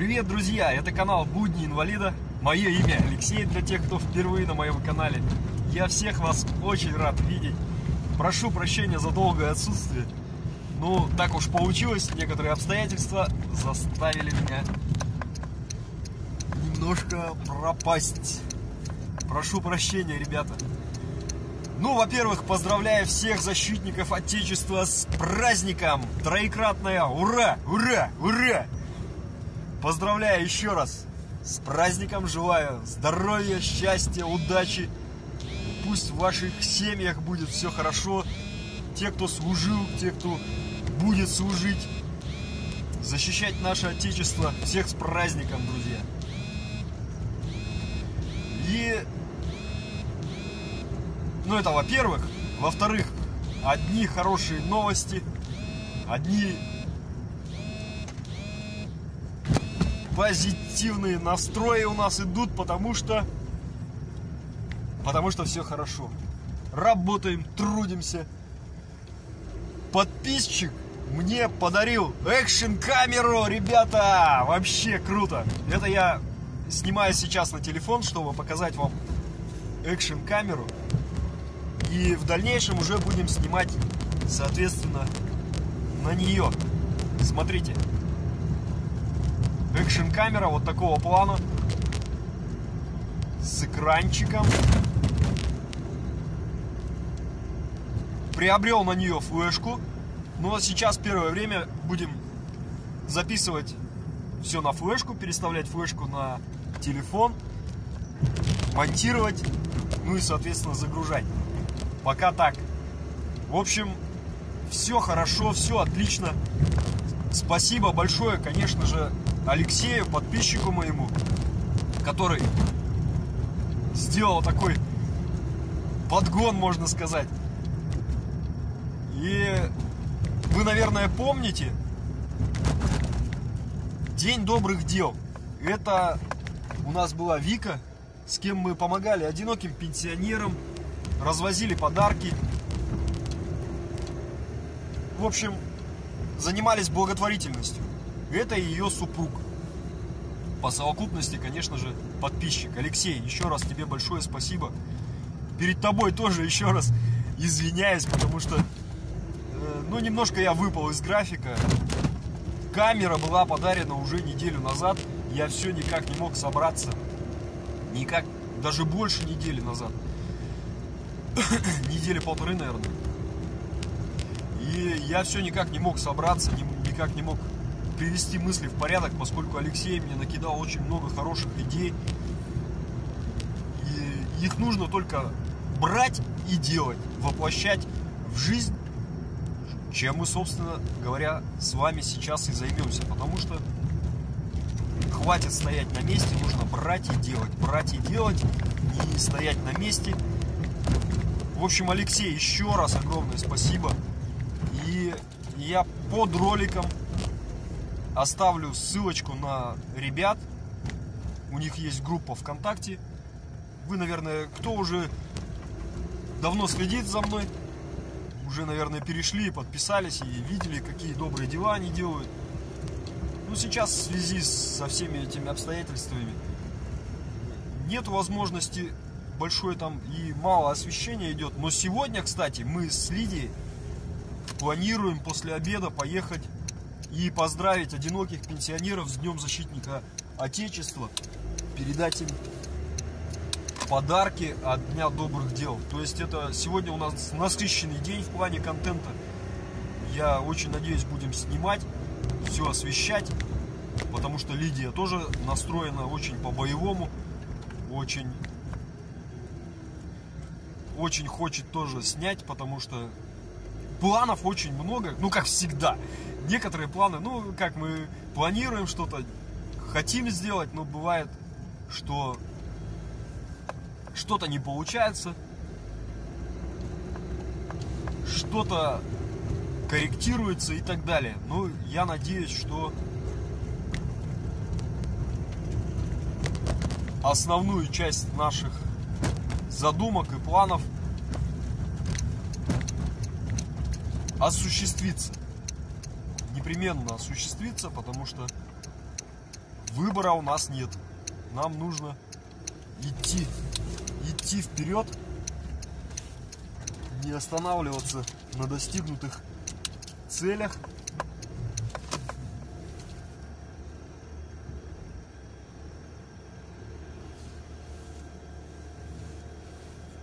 Привет, друзья! Это канал Будни инвалида. Мое имя Алексей для тех, кто впервые на моем канале. Я всех вас очень рад видеть. Прошу прощения за долгое отсутствие. Ну, так уж получилось, некоторые обстоятельства заставили меня немножко пропасть. Прошу прощения, ребята. Ну, во-первых, поздравляю всех защитников Отечества с праздником! Троекратное ура! Ура! Ура! Поздравляю еще раз с праздником, желаю здоровья, счастья, удачи. Пусть в ваших семьях будет все хорошо. Те, кто служил, те, кто будет служить, защищать наше Отечество. Всех с праздником, друзья. И ну, это во-первых. Во-вторых, одни хорошие новости, одни позитивные настрои у нас идут, потому что потому что все хорошо. Работаем, трудимся. Подписчик мне подарил экшен камеру, ребята, вообще круто. Это я снимаю сейчас на телефон, чтобы показать вам экшен камеру. И в дальнейшем уже будем снимать, соответственно, на нее. Смотрите. Экшен камера вот такого плана. С экранчиком. Приобрел на нее флешку. Ну а сейчас первое время будем записывать все на флешку, переставлять флешку на телефон, монтировать, ну и, соответственно, загружать. Пока так. В общем, все хорошо, все отлично. Спасибо большое, конечно же, Алексею, подписчику моему, который сделал такой подгон, можно сказать. И вы, наверное, помните День добрых дел. Это у нас была Вика, с кем мы помогали одиноким пенсионерам, развозили подарки. В общем, занимались благотворительностью. Это ее супруг. По совокупности, конечно же, подписчик. Алексей, еще раз тебе большое спасибо. Перед тобой тоже еще раз извиняюсь, потому что, э, ну, немножко я выпал из графика. Камера была подарена уже неделю назад. Я все никак не мог собраться. Никак, даже больше недели назад. недели полторы, наверное. И я все никак не мог собраться, никак не мог привести мысли в порядок, поскольку Алексей мне накидал очень много хороших идей. И их нужно только брать и делать, воплощать в жизнь, чем мы, собственно говоря, с вами сейчас и займемся. Потому что хватит стоять на месте, нужно брать и делать, брать и делать, не стоять на месте – в общем, Алексей, еще раз огромное спасибо. И я под роликом оставлю ссылочку на ребят. У них есть группа ВКонтакте. Вы, наверное, кто уже давно следит за мной, уже, наверное, перешли, подписались и видели, какие добрые дела они делают. Ну, сейчас в связи со всеми этими обстоятельствами нет возможности большое там и мало освещения идет. Но сегодня, кстати, мы с Лидией планируем после обеда поехать и поздравить одиноких пенсионеров с Днем Защитника Отечества, передать им подарки от Дня Добрых Дел. То есть это сегодня у нас насыщенный день в плане контента. Я очень надеюсь, будем снимать, все освещать, потому что Лидия тоже настроена очень по-боевому, очень очень хочет тоже снять, потому что планов очень много, ну как всегда. Некоторые планы, ну как мы планируем что-то, хотим сделать, но бывает, что что-то не получается, что-то корректируется и так далее. Ну, я надеюсь, что основную часть наших задумок и планов осуществиться. Непременно осуществиться, потому что выбора у нас нет. Нам нужно идти, идти вперед, не останавливаться на достигнутых целях.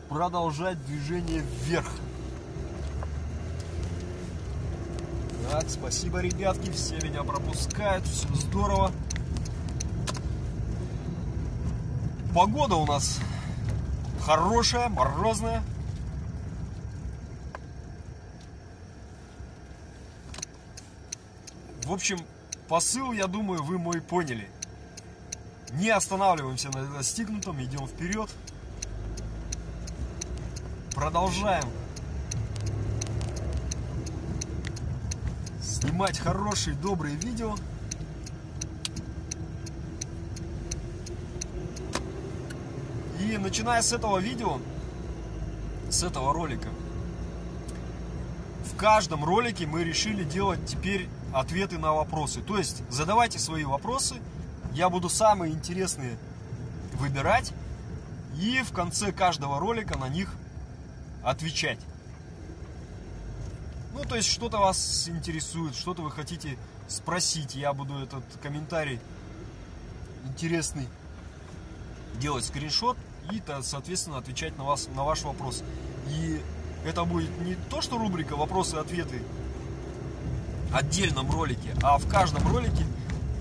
Продолжать движение вверх. Так, спасибо, ребятки, все меня пропускают, все здорово. Погода у нас хорошая, морозная. В общем, посыл, я думаю, вы мой поняли. Не останавливаемся на достигнутом, идем вперед. Продолжаем снимать хорошие, добрые видео. И начиная с этого видео, с этого ролика, в каждом ролике мы решили делать теперь ответы на вопросы. То есть задавайте свои вопросы, я буду самые интересные выбирать и в конце каждого ролика на них отвечать. Ну, то есть что-то вас интересует, что-то вы хотите спросить, я буду этот комментарий интересный делать скриншот и, соответственно, отвечать на, вас, на ваш вопрос. И это будет не то, что рубрика «Вопросы-ответы» отдельном ролике, а в каждом ролике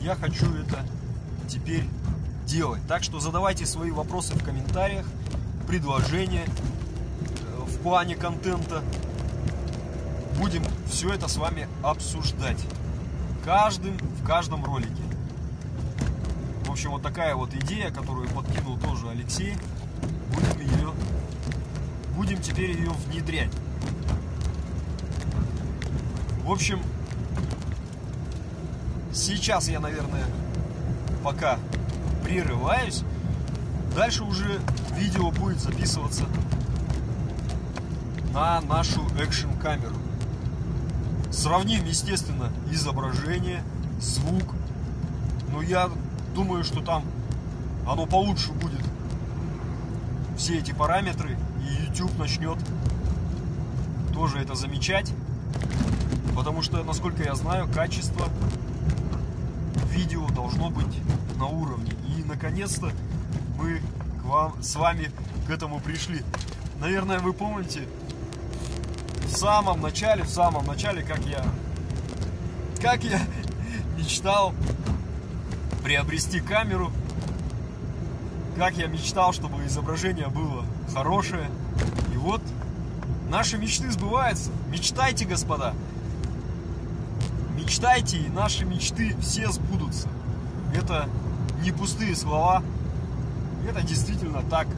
я хочу это теперь делать. Так что задавайте свои вопросы в комментариях, предложения э, в плане контента будем все это с вами обсуждать. Каждым, в каждом ролике. В общем, вот такая вот идея, которую подкинул тоже Алексей. Будем ее, будем теперь ее внедрять. В общем, сейчас я, наверное, пока прерываюсь. Дальше уже видео будет записываться на нашу экшн камеру Сравним, естественно, изображение, звук. Но я думаю, что там оно получше будет. Все эти параметры. И YouTube начнет тоже это замечать. Потому что, насколько я знаю, качество видео должно быть на уровне. И, наконец-то, мы к вам, с вами к этому пришли. Наверное, вы помните, в самом начале, в самом начале, как я, как я мечтал приобрести камеру, как я мечтал, чтобы изображение было хорошее. И вот наши мечты сбываются. Мечтайте, господа. Мечтайте, и наши мечты все сбудутся. Это не пустые слова. Это действительно так.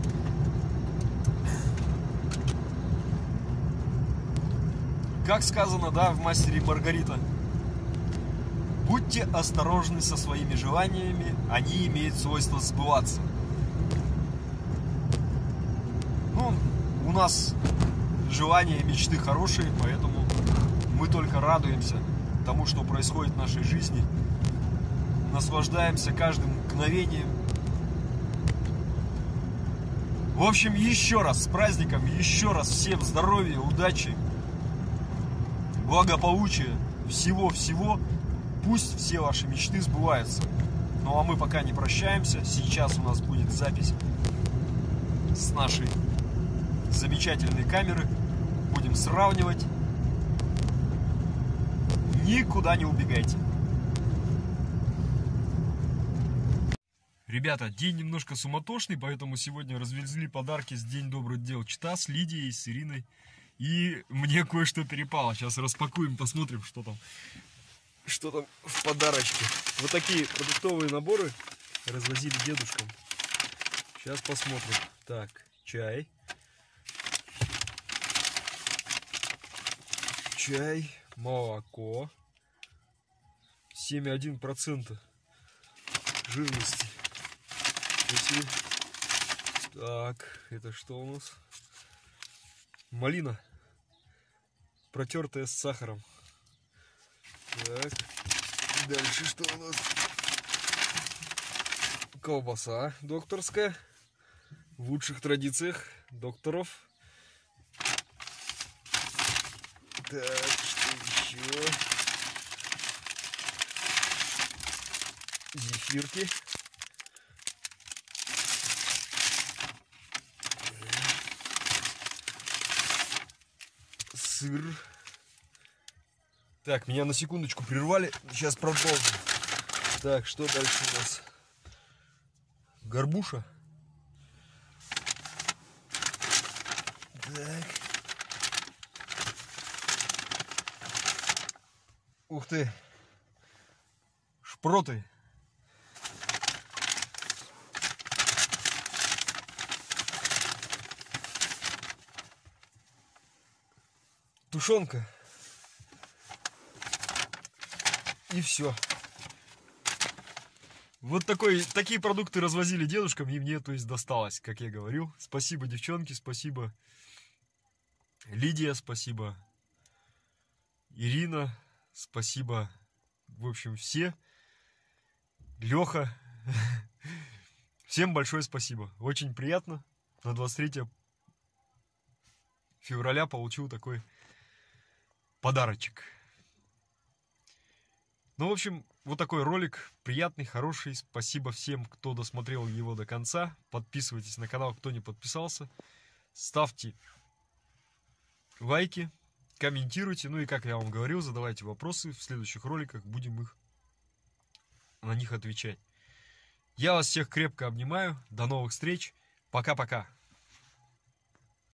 Как сказано, да, в «Мастере Маргарита», будьте осторожны со своими желаниями, они имеют свойство сбываться. Ну, у нас желания, мечты хорошие, поэтому мы только радуемся тому, что происходит в нашей жизни, наслаждаемся каждым мгновением. В общем, еще раз с праздником, еще раз всем здоровья, удачи, благополучия, всего-всего. Пусть все ваши мечты сбываются. Ну а мы пока не прощаемся. Сейчас у нас будет запись с нашей замечательной камеры. Будем сравнивать. Никуда не убегайте. Ребята, день немножко суматошный, поэтому сегодня развезли подарки с День добрых дел Чита с Лидией, с Ириной. И мне кое-что перепало. Сейчас распакуем, посмотрим, что там. Что там в подарочке. Вот такие продуктовые наборы развозили дедушкам. Сейчас посмотрим. Так, чай. Чай, молоко. 7,1% жирности. Так, это что у нас? Малина протертая с сахаром. Так, дальше что у нас? колбаса докторская. В лучших традициях докторов. Так, что еще? Зефирки. Сыр. Так, меня на секундочку прервали. Сейчас продолжим. Так, что дальше у нас? Горбуша. Так. Ух ты. Шпроты. Тушенка. И все. Вот такой, такие продукты развозили дедушкам, и мне, то есть, досталось, как я говорил. Спасибо, девчонки, спасибо. Лидия, спасибо. Ирина, спасибо. В общем, все. Леха. Всем большое спасибо. Очень приятно. На 23 февраля получил такой подарочек. Ну, в общем, вот такой ролик приятный, хороший. Спасибо всем, кто досмотрел его до конца. Подписывайтесь на канал, кто не подписался. Ставьте лайки, комментируйте. Ну и, как я вам говорил, задавайте вопросы. В следующих роликах будем их на них отвечать. Я вас всех крепко обнимаю. До новых встреч. Пока-пока.